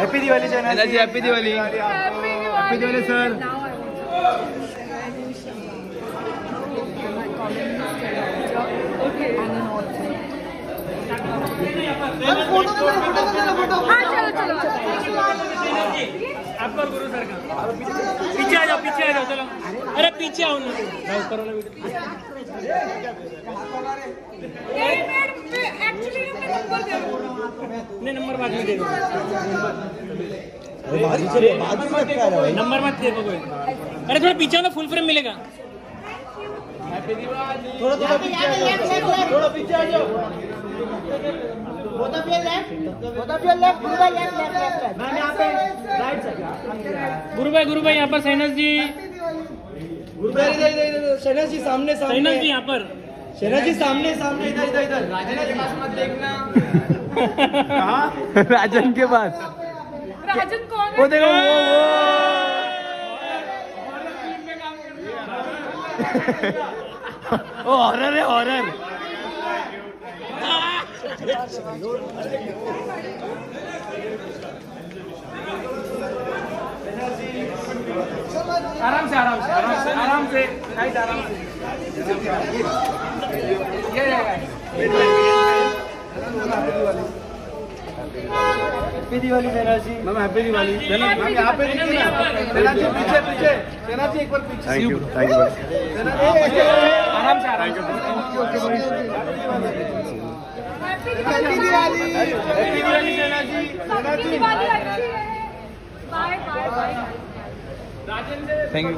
Happy Diwali Sena ji happy Diwali happy Diwali. हाँ चलो आपका और गुरु सर का पीछे आ जाओ पीछे आ जाओ चलो। अरे पीछे आओ ना। ऊपर वाला वीडियो एक्चुअली मैं नंबर दे रहा नहीं नंबर बाद में दे दो। भाई नंबर मत दे कोई। अरे थोड़ा पीछे ना फुल फ्रेम मिलेगा। थोड़ा थोड़ा पीछे आ जाओ। थोड़ा पीछे आ जाओ। मैम यहाँ पे राइट साइड गुरु भाई गुरु भाई यहाँ पर सैनस जी। इधर इधर शहनाज जी सामने सैनस सामने जी यहाँ पर। शहनाज जी सामने सामने। इधर इधर इधर। राजन के पास मत देखना। राजन के पास राजन कौन वो देखो वो वो। हॉरर है हॉरर आराम से आराम से आराम से आराम से। आराम से। Happy Diwali Shehnaz ji ma'am happy Diwali ma'am यहाँ पे देखिए ना शहनाज जी पीछे पीछे शहनाज जी एक बार पीछे थैंक यू थैंक यू आराम से आराम से हैप्पी दिवाली हैप्पी दिवाली शहनाज जी सबकी जी दिवाली अच्छी है bye bye bye thank you